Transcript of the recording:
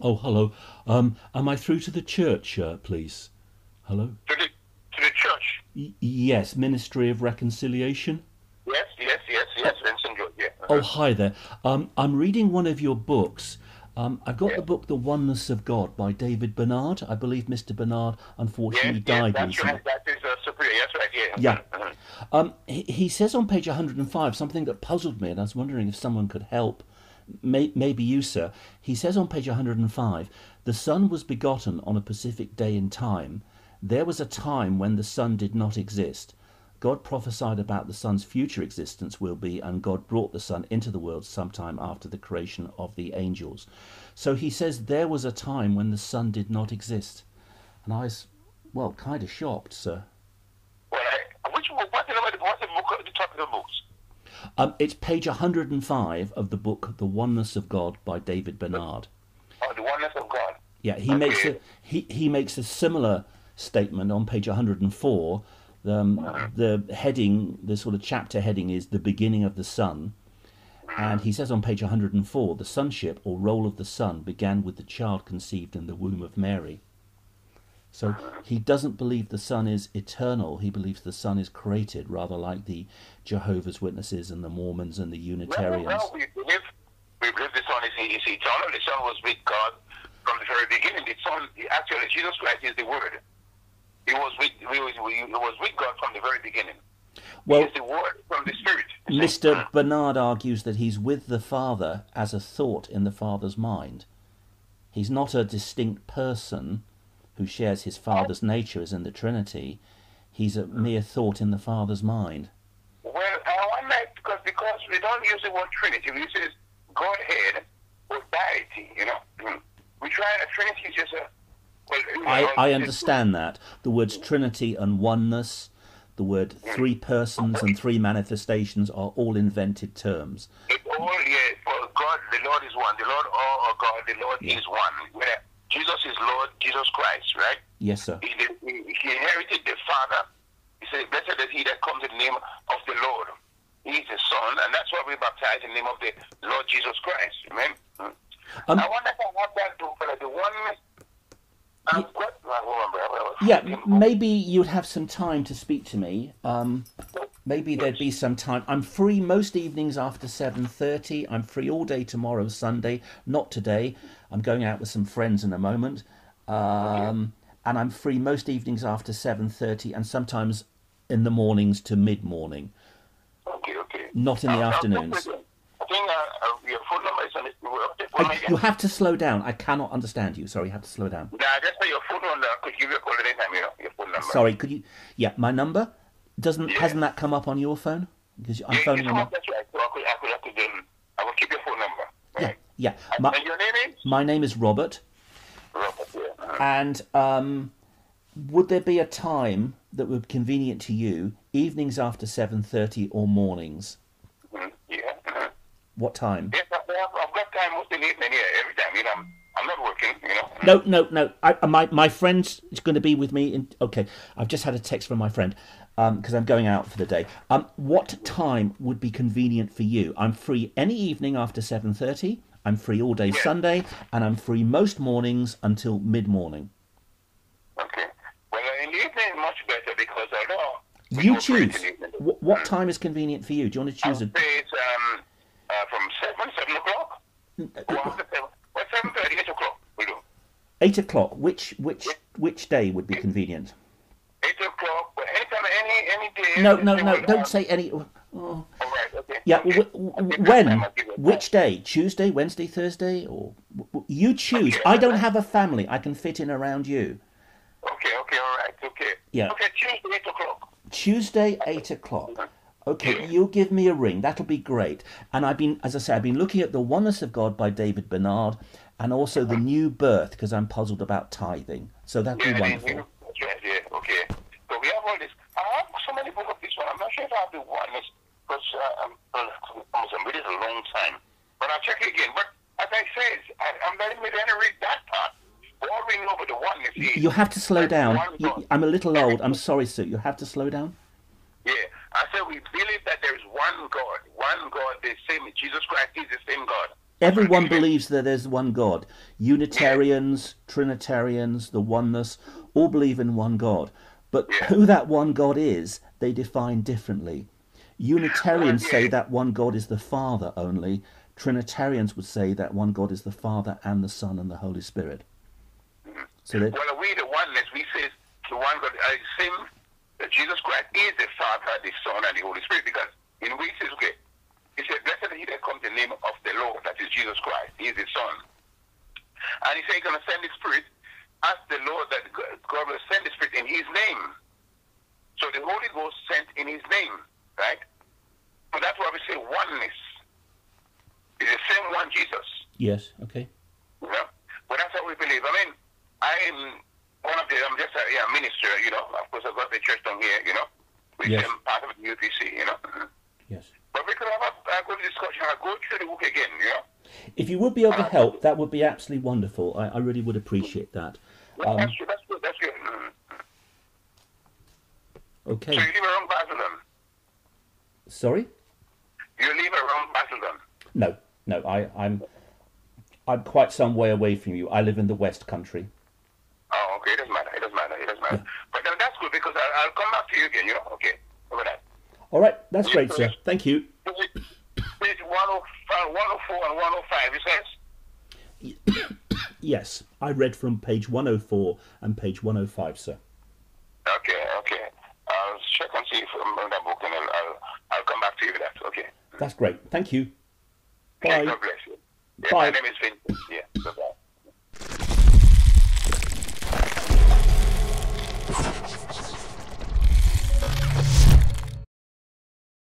Oh, hello. Um, am I through to the church, uh, please? Hello? To the to the church. Y- yes, Ministry of Reconciliation. Yes, yes, yes, yes, Vincent George. Yeah. Oh, hi there. Um, I'm reading one of your books. Um, I've got Yeah. the book The Oneness of God by David Bernard. I believe Mr. Bernard Yes, unfortunately yes, died that's recently. right. That is uh, superior. That's right. Yeah. Yeah. Mhm. Um, he, he says on page 105 something that puzzled me, and I was wondering if someone could help. May, maybe you, sir. He says on page 105 The Son was begotten on a specific day in time. There was a time when the Son did not exist. God prophesied about the Son's future existence will be, and God brought the Son into the world sometime after the creation of the angels. So he says there was a time when the Son did not exist. And I was, well, kind of shocked, sir. Well, I, which number? What's the book? The top of the books? Um, it's page 105 of the book The Oneness of God by David Bernard. Oh, the oneness of God. Yeah, he makes a he, he makes a similar statement on page 104. Um, the heading, the sort of chapter heading is the beginning of the Son. and he says on page 104, the sonship or role of the Son began with the child conceived in the womb of Mary. So he doesn't believe the Son is eternal. He believes the Son is created, rather like the Jehovah's Witnesses and the Mormons and the Unitarians. well, we believe we believe the Son is, is eternal. The Son was with God from the very beginning. The Son, actually, Jesus Christ is the Word. He was with he was, he was with God from the very beginning. Well, is the Word from the Spirit. Mr. Bernard argues that he's with the Father as a thought in the Father's mind. He's not a distinct person who shares his Father's nature as in the Trinity. He's a mere thought in the Father's mind. Well, I wonder because because we don't use the word Trinity. We use Godhead or deity. You know, we try. a Trinity is just a. Well, you know, I, I understand that. The words Trinity and oneness, the word three persons and three manifestations are all invented terms. It's all yeah. For God, the Lord is one. The Lord, oh, oh God, the Lord Yeah. is one. Where Jesus is Lord, Jesus Christ, right? Yes, sir. He, he, he inherited the Father. He said, "Blessed is he that comes in the name of the Lord." He's the Son, and that's why we baptize in the name of the Lord Jesus Christ. Amen. Mm. Um, I wonder if I have that book, but the one. I've got. I remember. I was Yeah, maybe you'd have some time to speak to me. Um, maybe there'd be some time. I'm free most evenings after seven thirty. I'm free all day tomorrow, Sunday. Not today. I'm going out with some friends in a moment, um, and I'm free most evenings after seven thirty, and sometimes in the mornings to mid morning. Okay, okay. Not in the I'll afternoons. you. I think uh, uh, phone number is on the phone number- you have to slow down. I cannot understand you. Sorry, you have to slow down. Nah, just say your phone number. I could give you a call anytime, you know, your phone number. Sorry, could you? Yeah, my number doesn't Yeah. hasn't that come up on your phone? Because I'm Yeah, phoning you on. my- that's right. So I could, I could, I could, um, I will keep your phone number. Yeah, Right. yeah. And, My, and your name is? my name is Robert, Robert, yeah. Uh-huh. and um, would there be a time that would be convenient to you, evenings after seven thirty or mornings? Mhm, Yeah. uh-huh. What time? Yes, I- I've, I've got time most of the evening, yeah, every time. You know, I'm, not working, you know. No, no, no. I, uh, my my friend is going to be with me. In, okay, I've just had a text from my friend because I'm going out for the day. Um, what time would be convenient for you? I'm free any evening after seven thirty. I'm free all day Yeah. Sunday, and I'm free most mornings until mid morning. Okay. Well, in the evening, much better because I know. You choose. in the evening. What, what time is convenient for you? Do you want to I'll choose a? say it's um, uh, from 7, 7 o'clock. Or after 7. Well, 7 30, 8 o'clock. We do. Eight o'clock. Which which which day would be convenient? 8 o'clock. Anytime, any, any day. No, no, no. Don't say any. Oh. All right, okay. Yeah. okay. W- I'll w- give you when? time, I'll give you time. Which day? Tuesday, Wednesday, Thursday, or you choose. Okay. I don't have a family. I can fit in around you. Okay, okay, all right, okay. Yeah. Okay, Tuesday, 8 o'clock. Tuesday, eight o'clock. Okay, you'll give me a ring. That'll be great. And I've been, as I say, I've been looking at the Oneness of God by David Bernard, and also the New Birth because I'm puzzled about tithing. So that'd be Yeah, wonderful. yeah, yeah, okay. So we have all this. I have so many books of this one. I'm not sure if I have the one because uh, I'm, well, I'm reading a long time. But I'll check again. But as I said, I, I'm not even going to read that part. All we know about the one is You have to slow down. You, I'm a little old. I'm sorry, sir. You have to slow down. Yeah, I said we believe that there is one God, one God, the same. Jesus Christ is the same God. Everyone believes that there's one God. Unitarians, Trinitarians, the oneness, all believe in one God. But who that one God is, they define differently. Unitarians say that one God is the Father only. Trinitarians would say that one God is the Father and the Son and the Holy Spirit. So that Well, we the oneness, we say the one God, uh, same, that Jesus Christ is the Father, the Son, and the Holy Spirit. Because in we says, okay, he said, blessed he that comes in the name of the Lord, that is Jesus Christ. He is the Son. And he said he's going to send the Spirit Ask the Lord, that God will send the Spirit in his name. So the Holy Ghost sent in his name, right? So that's why we say oneness. It's the same one Jesus. yes, okay, You know? But that's how we believe. I mean, I'm one of the, I'm just a yeah, minister, you know. Of course, I've got the church down here, you know. Which Yes. I'm part of the UPC, you know. Yes. But we could have a, a good discussion. I'll go through the book again, you know. If you would be able to help, that would be absolutely wonderful. I, I really would appreciate that. Um, that's good, that's good, that's good. Mhm. okay. So you live around Basildon? Sorry? You live around Basildon? No, no. I, I'm I'm quite some way away from you. I live in the West Country. Oh, okay, it doesn't matter, it doesn't matter, it doesn't matter. But then that's good because I'll, I'll come back to you again, you know. Okay, over that. All right, that's great, sir. Thank you. Page 105, 104 and 105, it says. Yes, I read from page 104 and page 105, sir. Okay, okay. I'll check and see if I'm in that book and I'll, I'll, come back to you with that. Okay. That's great. Thank you. Bye. God bless you. Yeah, Bye. My name is Vincent. Yeah.